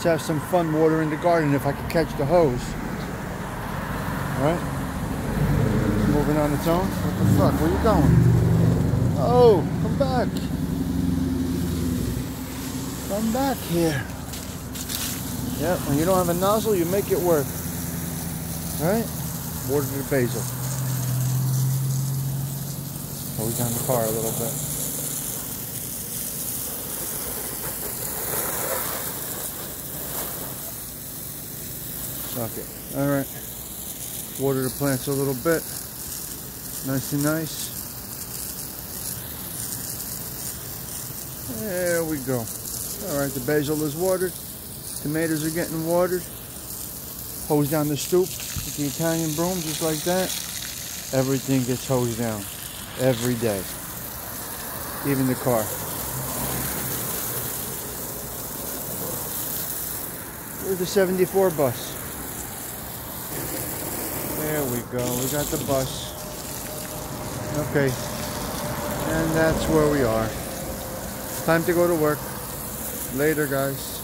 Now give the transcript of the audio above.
Let's have some fun watering the garden if I can catch the hose. Alright? Moving on its own? What the fuck? Where you going? Oh, come back. Come back here. Yeah, when you don't have a nozzle, you make it work. Alright? Water the basil. Hold down the car a little bit. Suck. Alright. Water the plants a little bit. Nice and nice. There we go. Alright, the basil is watered. Tomatoes are getting watered. Hose down the stoop with the Italian broom just like that. Everything gets hosed down every day. Even the car. Where's the 74 bus? There we go. We got the bus. Okay. And that's where we are. Time to go to work. Later, guys.